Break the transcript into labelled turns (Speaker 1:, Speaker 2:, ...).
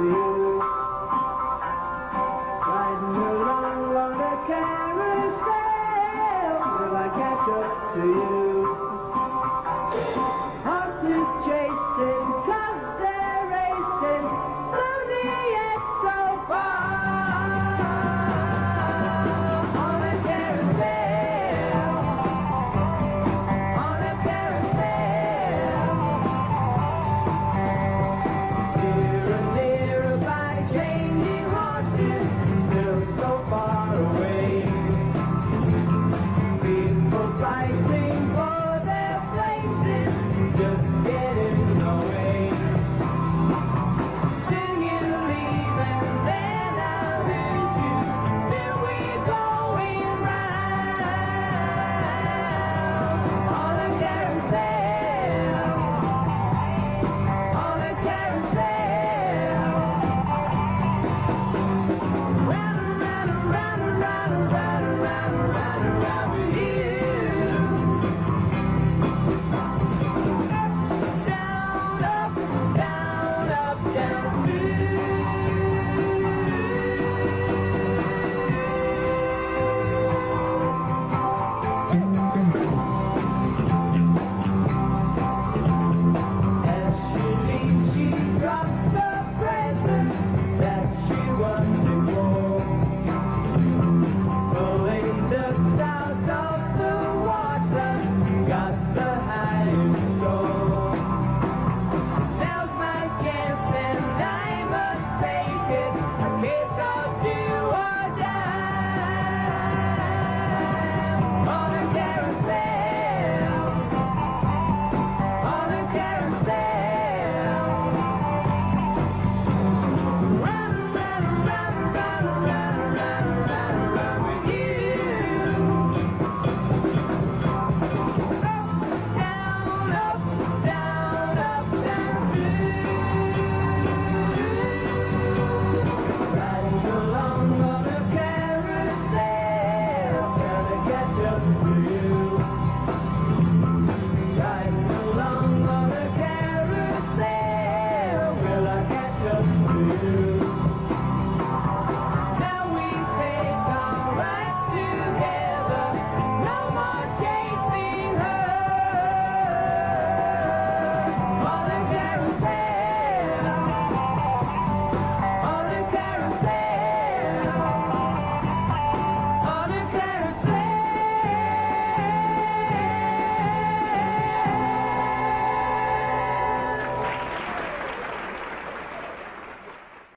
Speaker 1: Thank you. right.